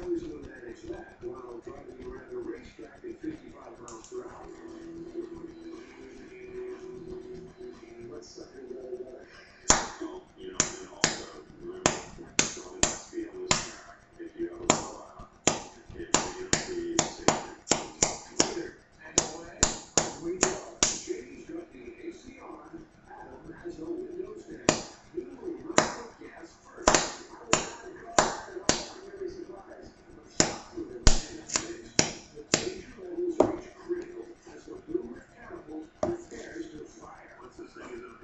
cruising on that is that? While driving around a racetrack in 50